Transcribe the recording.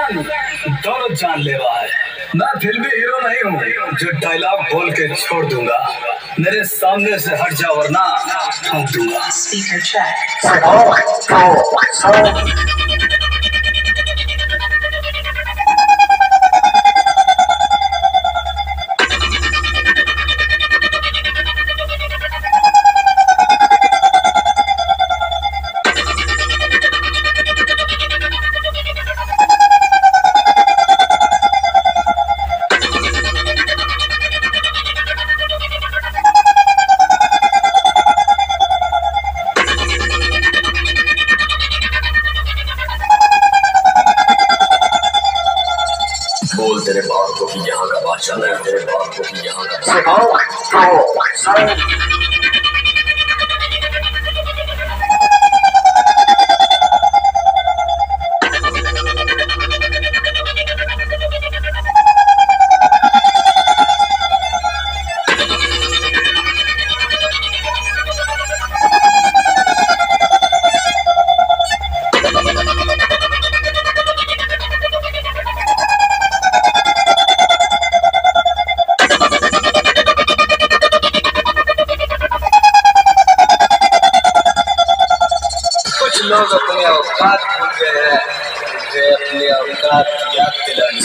Action दोनों जानलेवा है। मैं फिर भी हीरो नहीं हूँ। जो डायलॉग बोल के छोड़ दूँगा। मेरे सामने से हट जा वरना ठोक दूँगा। स्पीकर चेक बोल तेरे बाप को कि यहाँ का बादशाह मैं तेरे बाप को कि यहाँ का लोग अपने औकात भूल गए हैं अपनी औकात याद दिलाने